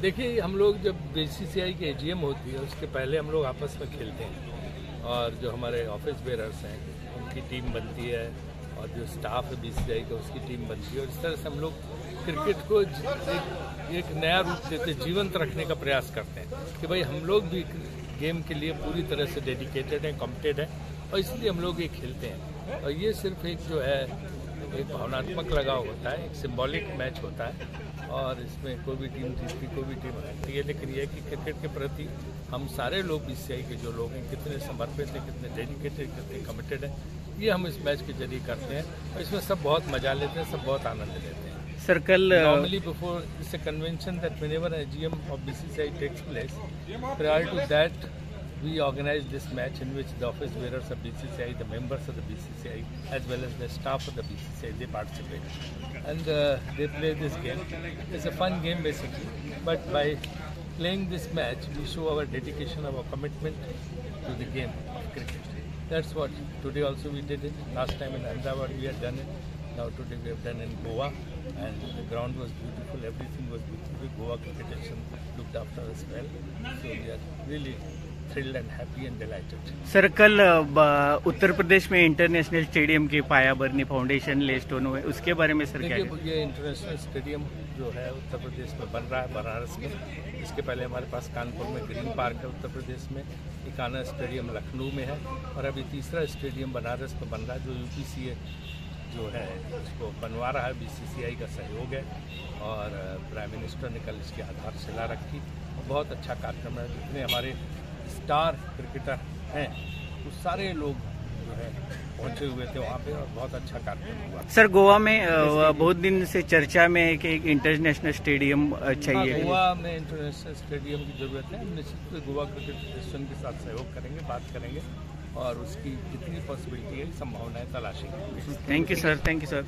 देखिए हम लोग जब बीसीसीआई की एजीएम होती है उसके पहले हम लोग आपस में खेलते हैं। और जो हमारे ऑफ़िस बेरर्स हैं उनकी टीम बनती है और जो स्टाफ है बीसीसीआई का उसकी टीम बनती है। और इस तरह से हम लोग क्रिकेट को एक, एक नया रूप देते जीवंत रखने का प्रयास करते हैं। कि भाई हम लोग भी गेम के लिए पूरी तरह से डेडिकेटेड हैं कॉम्पिटेड हैं और इसलिए हम लोग ये खेलते हैं। और ये सिर्फ़ एक जो है एक भावनात्मक लगाव होता है एक सिंबॉलिक मैच होता है और इसमें कोई भी टीम जीतती कोई भी टीम हारती है लेकिन यह कि क्रिकेट के प्रति हम सारे लोग बी के जो लोग हैं कितने समर्पित हैं कितने डेडिकेटेड कितने कमिटेड हैं ये हम इस मैच के ज़रिए करते हैं और इसमें सब बहुत मज़ा लेते हैं सब बहुत आनंद लेते हैं। सर कल normally before it's a convention that whenever a GM of BCCI takes place, prior to that we organized this match in which the office bearers of BCCI, the members of the BCCI, as well as the staff of the BCCI, they participate. And uh, they play this game. It's a fun game basically, but by playing this match, we show our dedication, our commitment to the game of cricket. That's what today also we did it. Last time in Ahmedabad we had done it. Now today we have done in Goa and the ground was beautiful, everything was beautiful. Goa Cricket looked after us well. So we are really thrilled and happy and delighted. Sir कल उत्तर प्रदेश में international stadium की पायाभरनी foundation ले stone हुए उसके बारे में sir क्या ये इंटरनेशनल स्टेडियम जो है उत्तर प्रदेश में बन रहा है बनारस में। इसके पहले हमारे पास कानपुर में ग्रीन पार्क है उत्तर प्रदेश में। इकाना स्टेडियम लखनऊ में है और अभी तीसरा स्टेडियम बनारस में बन रहा है जो यूपीसीए जो है उसको बनवा रहा है। बीसीसीआई का सहयोग है और प्राइम मिनिस्टर ने कल इसकी आधारशिला रखी। बहुत अच्छा कार्यक्रम है। जितने हमारे स्टार क्रिकेटर हैं। वो तो सारे लोग जो है पहुँचे हुए थे वहाँ पे और बहुत अच्छा कार्यक्रम हुआ। सर गोवा में बहुत दिन से चर्चा में है कि एक इंटरनेशनल स्टेडियम हाँ, चाहिए। गोवा में इंटरनेशनल स्टेडियम की ज़रूरत है। हम निश्चित रूप से गोवा क्रिकेट फेडरेशन के साथ सहयोग करेंगे बात करेंगे और उसकी जितनी पॉसिबिलिटी है संभावनाएँ तलाशेंगे। Thank you sir thank you sir